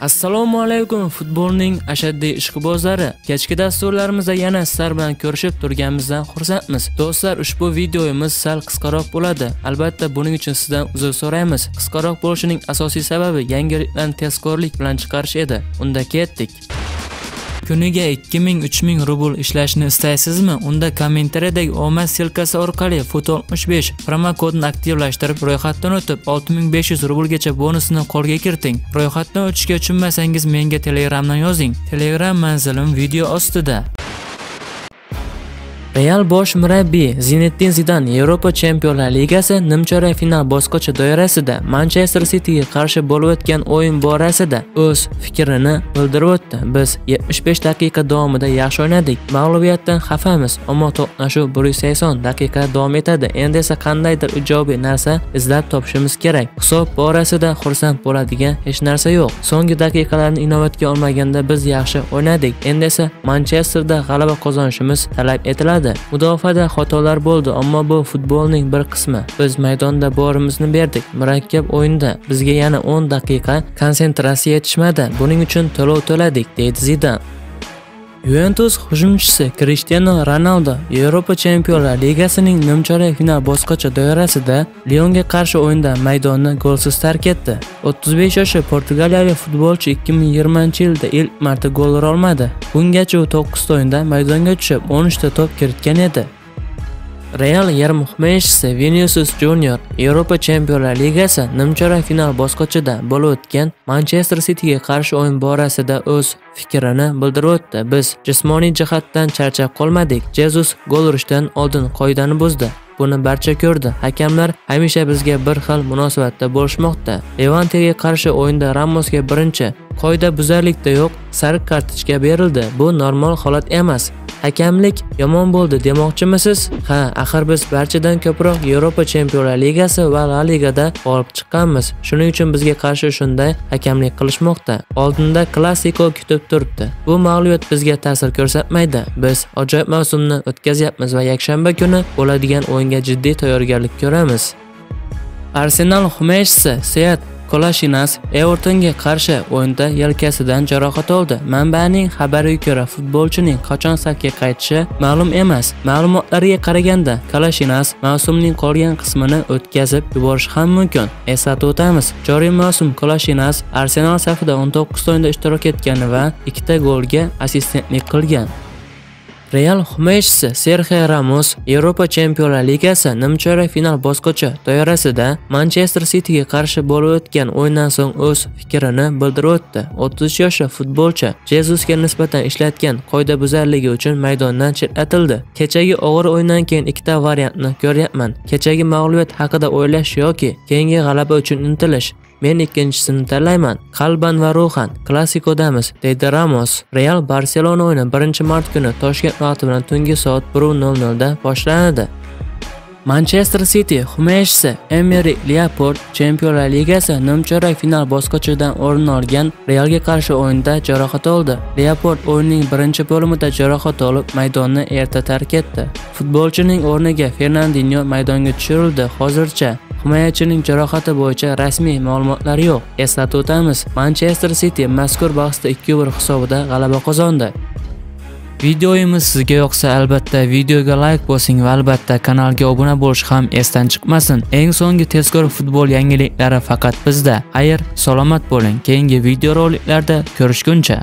Assalomu alaykum futbolning ashaddiy ishqibozlari. Kechki dasturlarimizda yana sizlar bilan ko'rishib turganimizdan xursandmiz. Do'stlar, ushbu videomiz sal qisqaroq bo'ladi. Albatta, buning uchun sizdan uzr so'raymiz. Qisqaroq bo'lishining asosiy sababi yangiliklarni tezkorlik bilan chiqarish edi. Unda ketdik. Kuniga 2000-3000 rubl ishlashni istaysizmi? Unda kommentariyadagi omad silkasi orqali FUT65 promokodini aktivlashtirib, ro'yxatdan o'tib 6500 rublgacha bonusini qo'lga kiriting. Ro'yxatdan o'tishga tushunmasangiz menga Telegramdan yozing. Telegram manzilim video ostida. Real bosh murabbiy Zinedin Zidan Yevropa Chempionlar Ligasi nimchorak final bosqichi doirasida Manchester Cityga qarshi bo'lib o'tgan o'yin borasida o'z fikrini bildirib o'tdi. Biz 75 daqiqa davomida yaxshi o'ynadik. Mag'lubiyatdan xafamiz, ammo to'qnashuv 180 daqiqa davom etadi. Endi esa qandaydir ijobiy narsa izlab topishimiz kerak. Hisob borasida xursand bo'ladigan hech narsa yo'q. So'nggi daqiqalarni inobatga olmaganda biz yaxshi o'ynadik. Endi esa Manchesterda g'alaba qozonishimiz talab etiladi. Bo'ladi. Mudofaada xatolar bo'ldi, ammo bu futbolning bir qismi. Biz maydonda borimizni berdik. Murakkab o'yinda bizga yana 10 daqiqa konsentratsiya yetishmadi. Buning uchun to'lov to'ladik, deydi Zidan. Yuventus hujumchisi Krishtianu Ronaldo Yevropa Chempionlar Ligasining nimchorak final bosqichi doirasida Lionga qarshi o'yinda maydonni golsiz tark etdi. 35 yoshli portugaliyalik futbolchi 2020-yilda ilk marta gol ura olmadi. Bungacha u 9 ta o'yinda maydonga tushib, 13 ta to'p kiritgan edi. Real yarim himoyachisi Vinicius Junior Yevropa Chempionlar Ligasi nimchorak final bosqichida bo'lib o'tgan Manchester Cityga qarshi o'yin borasida o'z fikrini bildirib o'tdi. Biz jismoniy jihatdan charchab qolmadik. Jesus gol urishdan oldin qoidani buzdi. Buni barcha ko'rdi. Hakamlar hamisha bizga bir xil munosabatda bo'lishmoqda. Levantega qarshi o'yinda Ramosga birinchi qoida buzarlikda yo'q sariq kartochka berildi. Bu normal holat emas. Hakamlik yomon bo'ldi demoqchimisiz? Ha, axir biz barchadan ko'proq Yevropa Chempionlar Ligasi va La Ligada g'olib chiqqanmiz. Shuning uchun bizga qarshi shunday hakamlik qilishmoqda. Oldinda klassiko kutib turibdi. Bu mag'lubiyat bizga ta'sir ko'rsatmaydi. Biz ajoyib mavsumni o'tkazyapmiz va yakshanba kuni bo'ladigan o'yinga jiddiy tayyorgarlik ko'ramiz. Arsenal himoyachisi Seat Kolashinas Evertonga qarshi o'yinda yelkasidan jarohat oldi. Manbaning xabariga ko'ra, futbolchining qachon safga qaytishi ma'lum emas. Ma'lumotlarga qaraganda, Kolashinas mavsumning qolgan qismini o'tkazib yuborishi ham mumkin. Eslatib o'tamiz, joriy mavsum Kolashinas Arsenal safida 19 o'yinda ishtirok etgan va 2 ta golga assistentlik qilgan. Real himoyachisi Serxio Ramos Yevropa Chempionlar Ligasi nimchorak final bosqichi doirasida Manchester Cityga qarshi bo'lib o'tgan o'yindan so'ng o'z fikrini bildirib o'tdi. 33 yoshli futbolchi Jesusga nisbatan ishlatgan qoidabuzarligi uchun maydondan chetlatildi. Kechagi og'ir o'yindan keyin ikkita variantni ko'ryapman. Kechagi mag'lubiyat haqida o'ylash yoki keyingi g'alaba uchun intilish. Men ikkinchisini tanlayman. Qalban va ruhan klassikodamiz, deydi Ramos. Real Barselona o'yini 1-mart kuni Toshkent vaqti bilan tungi soat 1:00 da boshlanadi. Manchester City himoyachisi Emery Laporte Chempionlar Ligasi nimchorak final bosqichidan o'rin olgan Realga qarshi o'yinda jarohat oldi. Laporte o'yinning birinchi bo'limida jarohat olib, maydonni erta tark etdi. Futbolchining o'rniga Fernandinho maydonga tushirildi. Hozircha Himoyachining jarohati bo'yicha rasmiy ma'lumotlar yo'q. Eslatib o'tamiz, Manchester City mazkur bahsda 2-1 hisobida g'alaba qozondi. Videoyimiz sizga yoqsa albatta videoga like bosing va albatta kanalga obuna bo'lish ham esdan chiqmasin. Eng so'nggi tezkor futbol yangiliklari faqat bizda. Xayr, salomat bo'ling. Keyingi video roliklarda ko'rishguncha